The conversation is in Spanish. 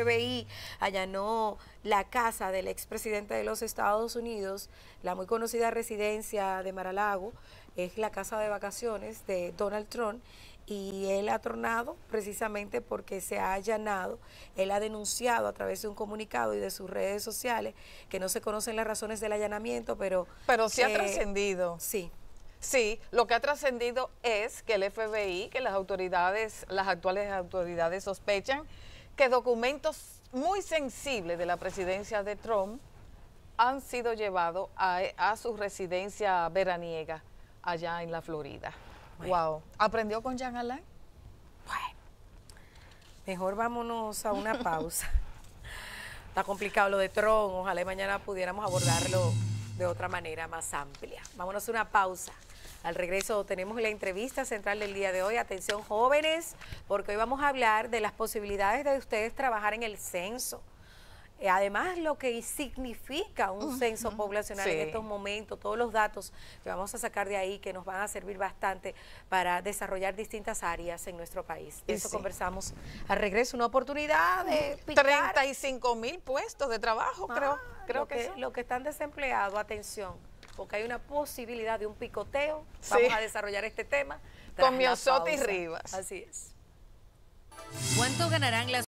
FBI allanó la casa del expresidente de los Estados Unidos, la muy conocida residencia de Maralago, es la casa de vacaciones de Donald Trump y él ha tronado precisamente porque se ha allanado, él ha denunciado a través de un comunicado y de sus redes sociales que no se conocen las razones del allanamiento, pero... Pero sí ha trascendido. Sí. Sí, lo que ha trascendido es que el FBI, que las autoridades, las actuales autoridades sospechan que documentos muy sensibles de la presidencia de Trump han sido llevados a, su residencia veraniega allá en la Florida. Wow. ¿Aprendió con Jean Alain? Bueno, mejor vámonos a una pausa. Está complicado lo de Trump, ojalá mañana pudiéramos abordarlo de otra manera más amplia. Vámonos a una pausa. Al regreso tenemos la entrevista central del día de hoy. Atención jóvenes, porque hoy vamos a hablar de las posibilidades de ustedes trabajar en el censo. Eh, además, lo que significa un censo poblacional en estos momentos, todos los datos que vamos a sacar de ahí que nos van a servir bastante para desarrollar distintas áreas en nuestro país. De eso conversamos al regreso, una oportunidad de picar. 35 mil puestos de trabajo, creo, ah, creo que, que Lo que están desempleados, atención porque hay una posibilidad de un picoteo. Vamos a desarrollar este tema. Con Miosotti Rivas. Así es. ¿Cuánto ganarán las